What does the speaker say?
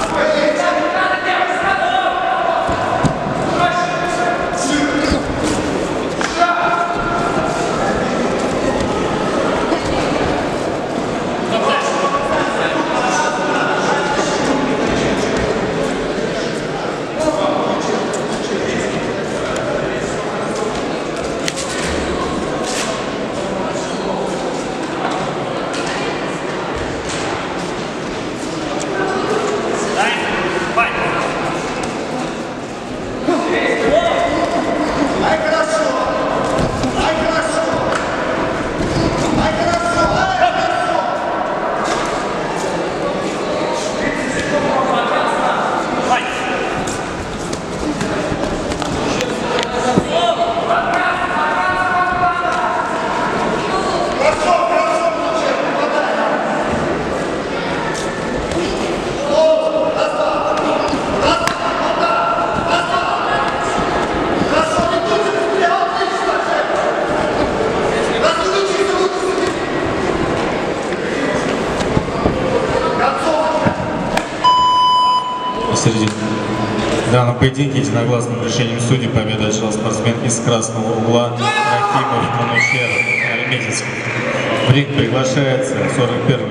아, посередине. В данном поединке единогласным решением судей победу одержал спортсмен из красного угла Рахимов Манушер Альметьевск. В ринг приглашается 41